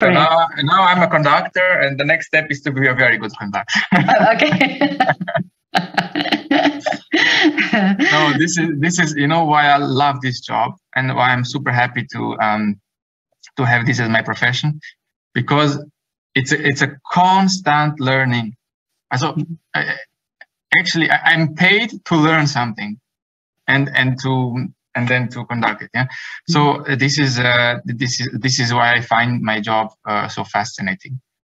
So now, now I'm a conductor, and the next step is to be a very good conductor. Oh, okay. no, this is this is you know why I love this job and why I'm super happy to um to have this as my profession because it's a, it's a constant learning. So I, actually I, I'm paid to learn something and and to and then to conduct it. Yeah. So uh, this is uh, this is this is why I find my job uh, so fascinating.